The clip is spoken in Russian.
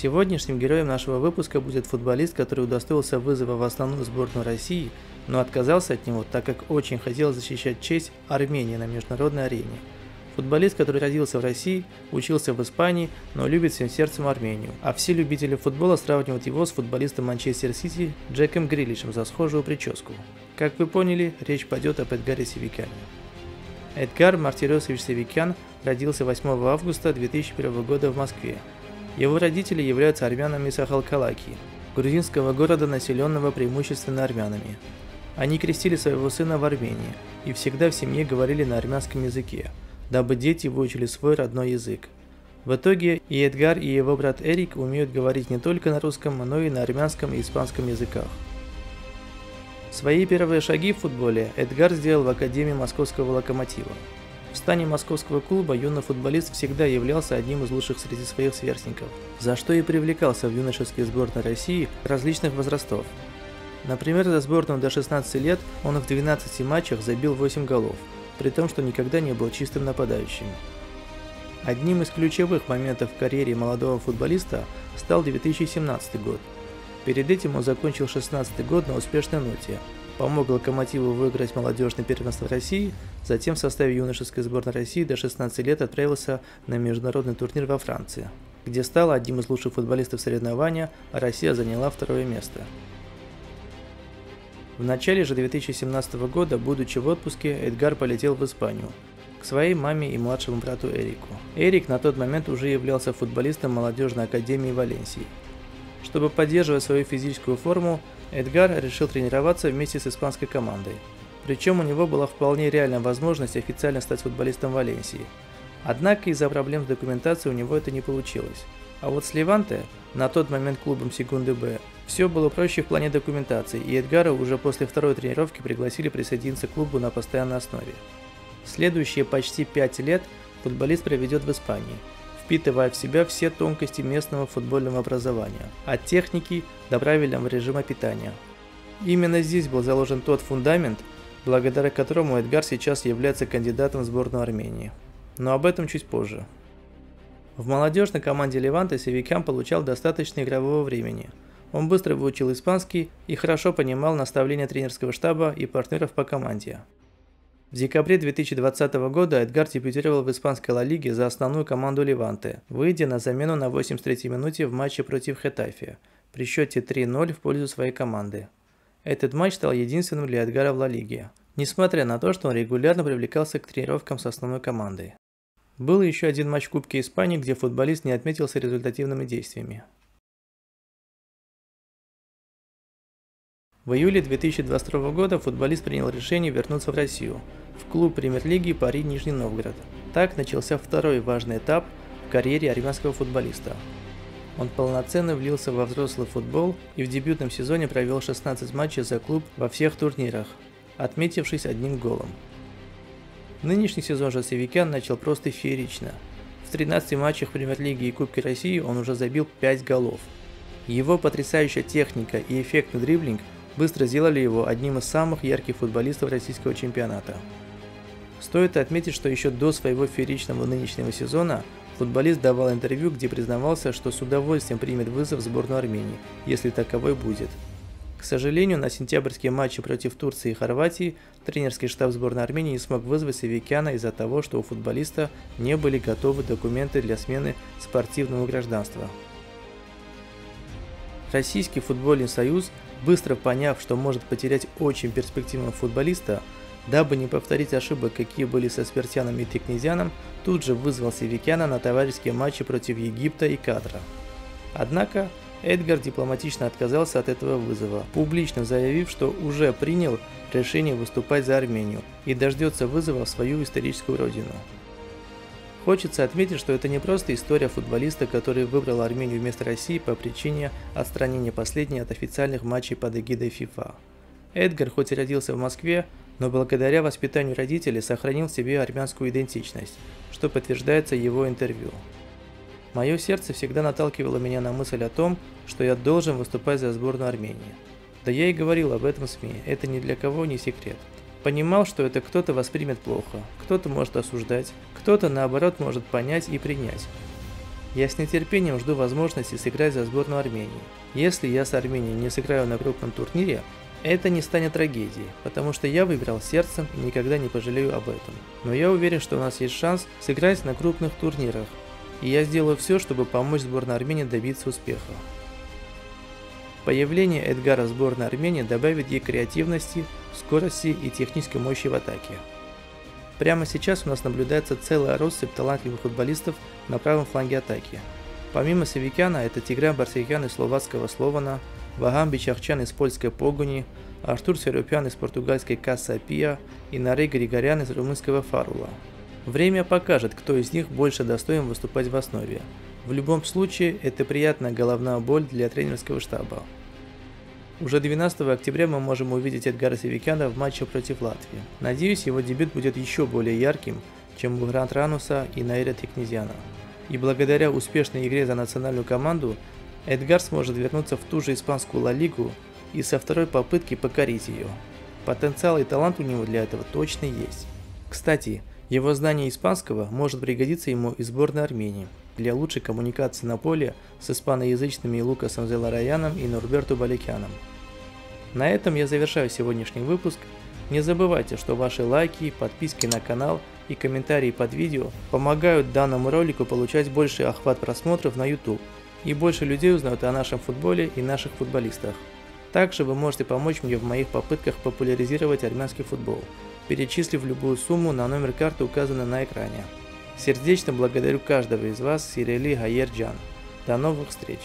Сегодняшним героем нашего выпуска будет футболист, который удостоился вызова в основную сборную России, но отказался от него, так как очень хотел защищать честь Армении на международной арене. Футболист, который родился в России, учился в Испании, но любит всем сердцем Армению. А все любители футбола сравнивают его с футболистом Манчестер Сити Джеком Грилишем за схожую прическу. Как вы поняли, речь пойдет об Эдгаре Севикяне. Эдгар Мартиросович Севикян родился 8 августа 2001 года в Москве. Его родители являются армянами Сахалкалаки, грузинского города, населенного преимущественно армянами. Они крестили своего сына в Армении и всегда в семье говорили на армянском языке – дабы дети выучили свой родной язык. В итоге и Эдгар, и его брат Эрик умеют говорить не только на русском, но и на армянском и испанском языках. Свои первые шаги в футболе Эдгар сделал в Академии Московского Локомотива. В стане московского клуба юный футболист всегда являлся одним из лучших среди своих сверстников, за что и привлекался в юношеские сборные России различных возрастов. Например, за сборную до 16 лет он в 12 матчах забил 8 голов, при том, что никогда не был чистым нападающим. Одним из ключевых моментов в карьере молодого футболиста стал 2017 год. Перед этим он закончил 16 год на успешной ноте, помог Локомотиву выиграть молодежное первенство России, затем в составе юношеской сборной России до 16 лет отправился на международный турнир во Франции, где стал одним из лучших футболистов соревнования, а Россия заняла второе место. В начале же 2017 года, будучи в отпуске, Эдгар полетел в Испанию к своей маме и младшему брату Эрику. Эрик на тот момент уже являлся футболистом молодежной академии Валенсии. Чтобы поддерживать свою физическую форму, Эдгар решил тренироваться вместе с испанской командой. Причем у него была вполне реальная возможность официально стать футболистом Валенсии. Однако из-за проблем с документацией у него это не получилось. А вот с Леванте, на тот момент клубом Секунды Б, все было проще в плане документации, и Эдгара уже после второй тренировки пригласили присоединиться к клубу на постоянной основе. Следующие почти пять лет футболист проведет в Испании, впитывая в себя все тонкости местного футбольного образования, от техники до правильного режима питания. Именно здесь был заложен тот фундамент, благодаря которому Эдгар сейчас является кандидатом в сборную Армении. Но об этом чуть позже. В молодежной команде Леванта Севикян получал достаточно игрового времени. Он быстро выучил испанский и хорошо понимал наставления тренерского штаба и партнеров по команде. В декабре 2020 года Эдгар дебютировал в испанской Ла Лиге за основную команду Леванте, выйдя на замену на 83-й минуте в матче против Хетафи при счете 3-0 в пользу своей команды. Этот матч стал единственным для Эдгара в Ла Лиге, несмотря на то, что он регулярно привлекался к тренировкам с основной командой. Был еще один матч в Кубке Испании, где футболист не отметился результативными действиями. В июле 2022 года футболист принял решение вернуться в Россию, в клуб премьер-лиги Пари Нижний Новгород. Так начался второй важный этап в карьере армянского футболиста. Он полноценно влился во взрослый футбол и в дебютном сезоне провел 16 матчей за клуб во всех турнирах, отметившись одним голом. Нынешний сезон же Севикян начал просто феерично. В 13 матчах Премьер-лиги и Кубке России он уже забил 5 голов. Его потрясающая техника и эффектный дриблинг быстро сделали его одним из самых ярких футболистов российского чемпионата. Стоит отметить, что еще до своего фееричного нынешнего сезона футболист давал интервью, где признавался, что с удовольствием примет вызов в сборную Армении, если таковой будет – к сожалению, на сентябрьские матчи против Турции и Хорватии тренерский штаб сборной Армении не смог вызвать Севикяна из-за того, что у футболиста не были готовы документы для смены спортивного гражданства. Российский футбольный союз, быстро поняв, что может потерять очень перспективного футболиста, дабы не повторить ошибок, какие были со Спиртяном и Тикнезяном, тут же вызвал Севикяна на товарищеские матчи против Египта и Кадра. Однако, Эдгар дипломатично отказался от этого вызова, публично заявив, что уже принял решение выступать за Армению и дождется вызова в свою историческую родину. Хочется отметить, что это не просто история футболиста, который выбрал Армению вместо России по причине отстранения последней от официальных матчей под эгидой FIFA. Эдгар хоть и родился в Москве, но благодаря воспитанию родителей сохранил в себе армянскую идентичность, что подтверждается его интервью. Мое сердце всегда наталкивало меня на мысль о том, что я должен выступать за сборную Армении. Да я и говорил об этом в СМИ, это ни для кого не секрет. Понимал, что это кто-то воспримет плохо, кто-то может осуждать, кто-то наоборот может понять и принять. Я с нетерпением жду возможности сыграть за сборную Армении. Если я с Арменией не сыграю на крупном турнире, это не станет трагедией, потому что я выбрал сердцем и никогда не пожалею об этом. Но я уверен, что у нас есть шанс сыграть на крупных турнирах, и я сделаю все, чтобы помочь сборной Армении добиться успеха. Появление Эдгара в сборной Армении добавит ей креативности, скорости и технической мощи в атаке. Прямо сейчас у нас наблюдается целый россыпь талантливых футболистов на правом фланге атаки. Помимо Севикяна, это Тигран Барсикян из словацкого Слована, Вагам Бичахчан из польской Погони, Артур Серопян из португальской Касса Пия и Нарей Григорян из румынского Фарула. Время покажет, кто из них больше достоин выступать в основе. В любом случае, это приятная головная боль для тренерского штаба. Уже 12 октября мы можем увидеть Эдгара Севикяна в матче против Латвии. Надеюсь, его дебют будет еще более ярким, чем у Грант Рануса и Наиля Тикнезиана. И благодаря успешной игре за национальную команду, Эдгар сможет вернуться в ту же испанскую Ла Лигу и со второй попытки покорить ее. Потенциал и талант у него для этого точно есть. Кстати, его знание испанского может пригодиться ему и сборной Армении для лучшей коммуникации на поле с испаноязычными Лукасом Зелараяном и Норберту Баликяном. На этом я завершаю сегодняшний выпуск. Не забывайте, что ваши лайки, подписки на канал и комментарии под видео помогают данному ролику получать больший охват просмотров на YouTube, и больше людей узнают о нашем футболе и наших футболистах. Также вы можете помочь мне в моих попытках популяризировать армянский футбол – перечислив любую сумму на номер карты, указанный на экране. Сердечно благодарю каждого из вас, Сирели Гаерджан. До новых встреч!